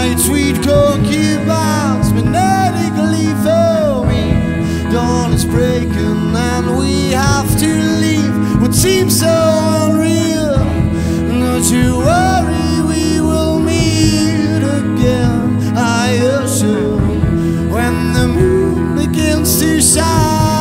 Night, sweet concubines, magnetically for oh, me. Dawn is breaking and we have to leave what seems so unreal. Don't you worry, we will meet again. I assume when the moon begins to shine.